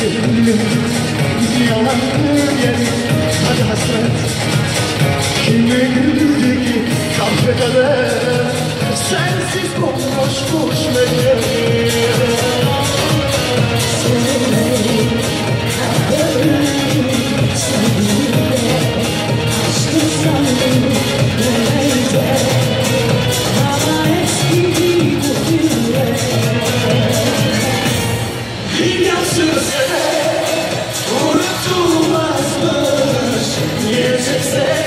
sevgilim Bizi yalandır yerim Hadi hasret Kimi güldürdü ki kahvedere Sensiz bomboş boş ve Unutulmazmış. Gelecekse